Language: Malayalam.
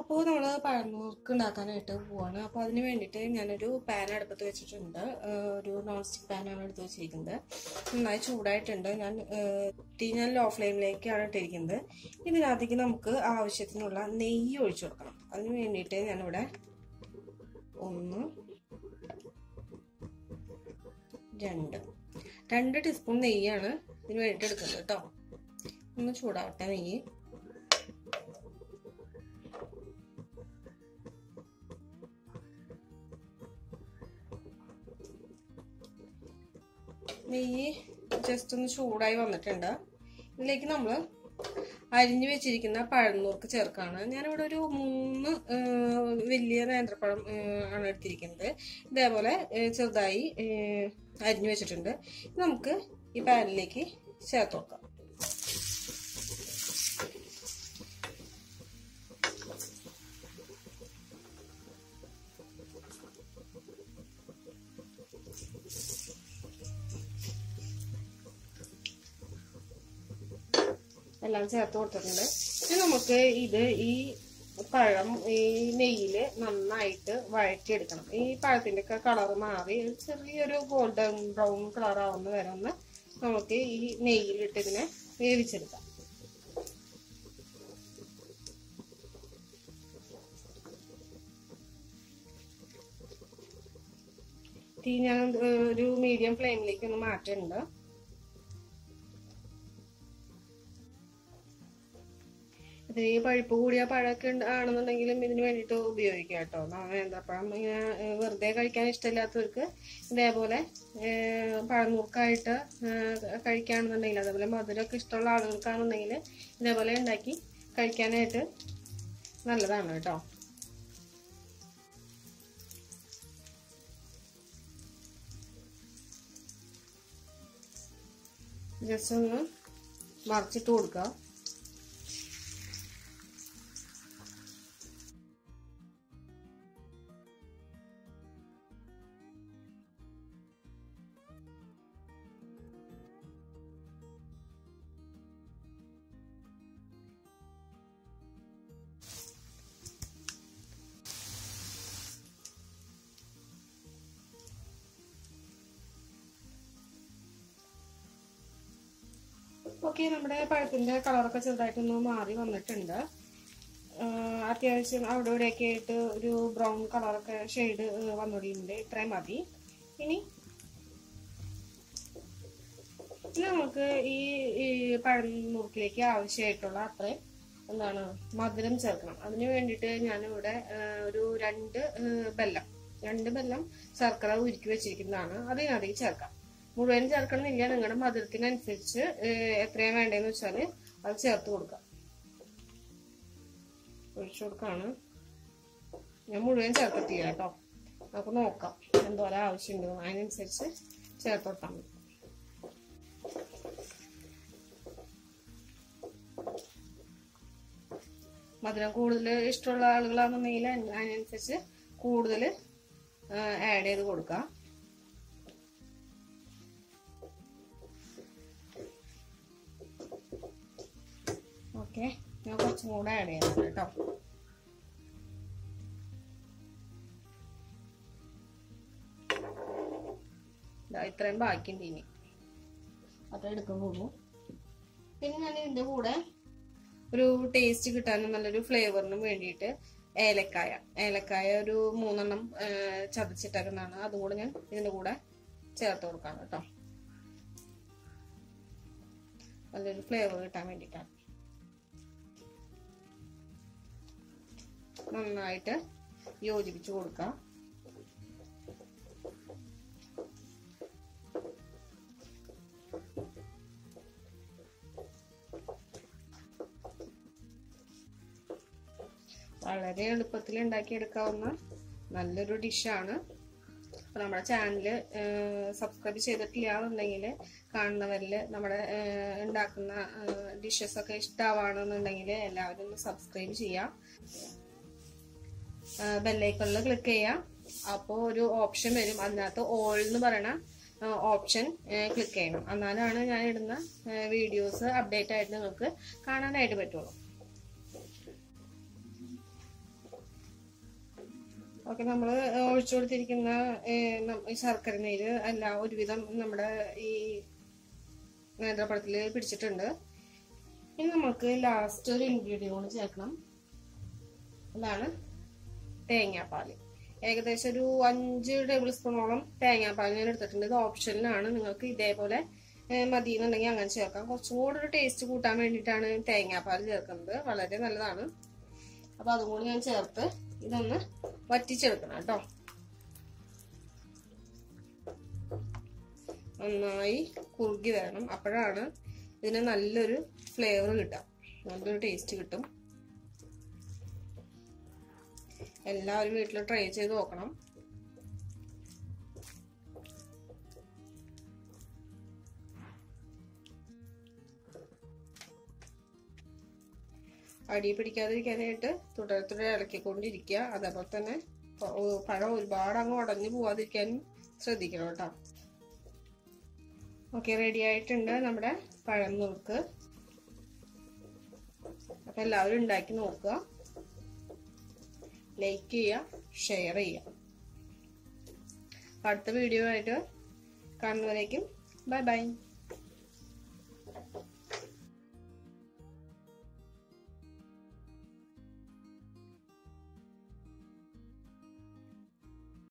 അപ്പോൾ നമ്മൾ പഴമുറുക്ക് ഉണ്ടാക്കാനായിട്ട് പോവാണ്. അപ്പോൾ അതിന് വേണ്ടിയിട്ട് ഞാനൊരു പാൻ അടുപ്പത്ത് വെച്ചിട്ടുണ്ട്. ഒരു നോൺ സ്റ്റിക്ക് പാനാണ് എടുത്ത് വെച്ചിരിക്കുന്നത്. നന്നായി ചൂടായിട്ടുണ്ട്. ഞാൻ തീ ഞാൻ ലോ ഫ്ലെയിമിലേക്കാണ് ഇട്ടിരിക്കുന്നത്. ഇതിനകത്തേക്ക് നമുക്ക് ആവശ്യത്തിനുള്ള നെയ്യ് ഒഴിച്ചു കൊടുക്കണം. അതിന് വേണ്ടിയിട്ട് ഞാനിവിടെ ഒന്ന് രണ്ട് രണ്ട് ടീസ്പൂൺ നെയ്യാണ് ഇതിന് വേണ്ടിയിട്ട് എടുക്കുന്നത് കേട്ടോ. ഒന്ന് ചൂടാവട്ടെ നെയ്യ്. നെയ്യ് ജസ്റ്റ് ഒന്ന് ചൂടായി വന്നിട്ടുണ്ട്. ഇതിലേക്ക് നമ്മൾ അരിഞ്ഞു വെച്ചിരിക്കുന്ന പഴന്നൂർക്ക് ചേർക്കാണ്. ഞാനിവിടെ ഒരു മൂന്ന് വലിയ നേന്ത്രപ്പഴം ആണ് എടുത്തിരിക്കുന്നത്. ഇതേപോലെ ചെറുതായി അരിഞ്ഞു വെച്ചിട്ടുണ്ട്. നമുക്ക് ഈ പാനിലേക്ക് ചേർത്ത് കൊടുക്കാം എല്ലാം ചേർത്ത് കൊടുത്തിട്ടുണ്ട്. ഇനി നമുക്ക് ഇത് ഈ പഴം ഈ നെയ്യിൽ നന്നായിട്ട് വഴറ്റിയെടുക്കണം. ഈ പഴത്തിന്റെ ഒക്കെ കളർ മാറി ചെറിയൊരു ഗോൾഡൻ ബ്രൗൺ കളർ ആവുന്ന വരെ ഒന്ന് നമുക്ക് ഈ നെയ്യിലിട്ട് ഇതിനെ വേവിച്ചെടുക്കാം. തീ ഞാൻ ഒരു മീഡിയം ഫ്ലെയിമിലേക്ക് ഒന്ന് മാറ്റുന്നുണ്ട് ഇതിന് ഈ പഴുപ്പ് കൂടിയ പഴമൊക്കെ ആണെന്നുണ്ടെങ്കിലും ഇതിന് വേണ്ടിയിട്ട് ഉപയോഗിക്കാം കേട്ടോ. നേന്ത്രപ്പഴം ഇങ്ങനെ വെറുതെ കഴിക്കാൻ ഇഷ്ടമില്ലാത്തവർക്ക് ഇതേപോലെ പഴമുറുക്കായിട്ട് കഴിക്കുകയാണെന്നുണ്ടെങ്കിൽ അതേപോലെ മധുരമൊക്കെ ഇഷ്ടമുള്ള ആളുകൾക്കാണെന്നുണ്ടെങ്കിൽ ഇതേപോലെ ഉണ്ടാക്കി കഴിക്കാനായിട്ട് നല്ലതാണ് കേട്ടോ. ജസ്റ്റ് ഒന്ന് മറിച്ചിട്ട് കൊടുക്കുക ഓക്കെ നമ്മുടെ പഴത്തിന്റെ കളറൊക്കെ ചെറുതായിട്ടൊന്ന് മാറി വന്നിട്ടുണ്ട്. അത്യാവശ്യം അവിടെ ഇവിടെയൊക്കെ ആയിട്ട് ഒരു ബ്രൗൺ കളറൊക്കെ ഷെയ്ഡ് വന്നുകൊണ്ടിട്ടുണ്ട് ഇത്രയും മതി. ഇനി നമുക്ക് ഈ പഴം നുറുക്കിലേക്ക് ആവശ്യമായിട്ടുള്ള അത്രയും എന്താണ് മധുരം ചേർക്കണം. അതിന് വേണ്ടിയിട്ട് ഞാനിവിടെ ഒരു രണ്ട് ബെല്ലം രണ്ട് ബെല്ലം ശർക്കര ഉരുക്കി വെച്ചിരിക്കുന്നതാണ്. അതിനകത്തേക്ക് ചേർക്കാം. മുഴുവൻ ചേർക്കണമെന്നില്ല. നിങ്ങളുടെ മധുരത്തിനനുസരിച്ച് എത്രയാണ് വേണ്ടതെന്ന് വെച്ചാൽ അത് ചേർത്ത് കൊടുക്കാം. ഒഴിച്ചു കൊടുക്കാണ്. ഞാൻ മുഴുവൻ ചേർത്തിട്ടില്ല കേട്ടോ. നമുക്ക് നോക്കാം എന്തോരം ആവശ്യമുണ്ടോ. അതിനനുസരിച്ച് ചേർത്ത് കൊടുത്താൽ മതി. മധുരം കൂടുതൽ ഇഷ്ടമുള്ള ആളുകളാണെന്നുണ്ടെങ്കിൽ അതിനനുസരിച്ച് കൂടുതൽ ആഡ് ചെയ്ത് കൊടുക്കാം. ഓക്കെ. ഞാൻ കുറച്ചും കൂടെ ആഡ് ചെയ്യാം കേട്ടോ. ഇത്രയും ബാക്കിയുണ്ട് ഇനി. അത് എടുക്കുന്നുള്ളൂ. പിന്നെ ഞാൻ ഇതിന്റെ കൂടെ ഒരു ടേസ്റ്റ് കിട്ടാനും നല്ലൊരു ഫ്ലേവറിനും വേണ്ടിയിട്ട് ഏലക്കായ. ഏലക്കായ ഒരു മൂന്നെണ്ണം ചതച്ചിട്ടേക്കുന്നതാണ് അതും കൂടെ ഞാൻ ഇതിന്റെ കൂടെ ചേർത്ത് കൊടുക്കാം കേട്ടോ. നല്ലൊരു ഫ്ലേവർ കിട്ടാൻ വേണ്ടിയിട്ടാണ്. നന്നായിട്ട് യോജിപ്പിച്ച് കൊടുക്കാം. വളരെ എളുപ്പത്തിൽ ഉണ്ടാക്കിയെടുക്കാവുന്ന നല്ലൊരു ഡിഷാണ്. അപ്പോൾ നമ്മുടെ ചാനൽ സബ്സ്ക്രൈബ് ചെയ്തിട്ടില്ല എന്നുണ്ടെങ്കിൽ കാണുന്നവരിൽ നമ്മുടെ ഉണ്ടാക്കുന്ന ഡിഷസ് ഒക്കെ ഇഷ്ടമാണെന്നുണ്ടെങ്കിൽ എല്ലാവരും ഒന്ന് സബ്സ്ക്രൈബ് ചെയ്യാം. ബെല്ലൈക്കണിൽ ക്ലിക്ക് ചെയ്യാം. അപ്പോൾ ഒരു ഓപ്ഷൻ വരും. അതിനകത്ത് ഓൾ എന്ന് പറയണ ഓപ്ഷൻ ക്ലിക്ക് ചെയ്യണം. എന്നാലാണ് ഞാൻ ഇടുന്ന വീഡിയോസ് അപ്ഡേറ്റ് ആയിട്ട് നിങ്ങൾക്ക് കാണാനായിട്ട് പറ്റുള്ളൂ. ഓക്കെ നമ്മൾ ഒഴിച്ചു കൊടുത്തിരിക്കുന്ന ഈ ശർക്കര നീര് എല്ലാം ഒരുവിധം നമ്മുടെ ഈ നേന്ത്രപ്പഴത്തിൽ പിടിച്ചിട്ടുണ്ട്. ഇനി നമുക്ക് ലാസ്റ്റ് ഒരു ഇൻഗ്രീഡിയൻ കൂടി ചേർക്കണം. അതാണ് തേങ്ങാപ്പാൽ ഏകദേശം ഒരു അഞ്ച് ടേബിൾ സ്പൂണോളം തേങ്ങാപ്പാൽ ഞാൻ എടുത്തിട്ടുണ്ട്. ഇത് ഓപ്ഷനിലാണ്. നിങ്ങൾക്ക് ഇതേപോലെ മതി എന്നുണ്ടെങ്കിൽ അങ്ങനെ ചേർക്കാം. കുറച്ചും കൂടെ ഒരു ടേസ്റ്റ് കൂട്ടാൻ വേണ്ടിയിട്ടാണ് തേങ്ങാപ്പാൽ ചേർക്കുന്നത്. വളരെ നല്ലതാണ്. അപ്പൊ അതും കൂടി ഞാൻ ചേർത്ത് ഇതൊന്ന് വറ്റിച്ചെടുക്കണം കേട്ടോ. നന്നായി കുറുകി വരണം. അപ്പോഴാണ് ഇതിന് നല്ലൊരു ഫ്ലേവർ കിട്ടുക. നല്ലൊരു ടേസ്റ്റ് കിട്ടും. എല്ലാവരും വീട്ടിൽ ട്രൈ ചെയ്ത് നോക്കണം. അടി പിടിക്കാതിരിക്കാനായിട്ട് തുടരെ തുടരെ ഇളക്കിക്കൊണ്ടിരിക്കുക. അതേപോലെ തന്നെ പഴം ഒരുപാട് അങ്ങ് ഉടഞ്ഞു പോവാതിരിക്കാനും ശ്രദ്ധിക്കണം കേട്ടോ. ഓക്കെ റെഡി ആയിട്ടുണ്ട് നമ്മുടെ പഴം നുറുക്ക് അപ്പൊ എല്ലാവരും ഉണ്ടാക്കി നോക്കുക. ലൈക്ക് ചെയ്യുക ഷെയർ ചെയ്യുക അടുത്ത വീഡിയോ ആയിട്ട് കാണുന്നവരേക്കും ബൈ ബൈ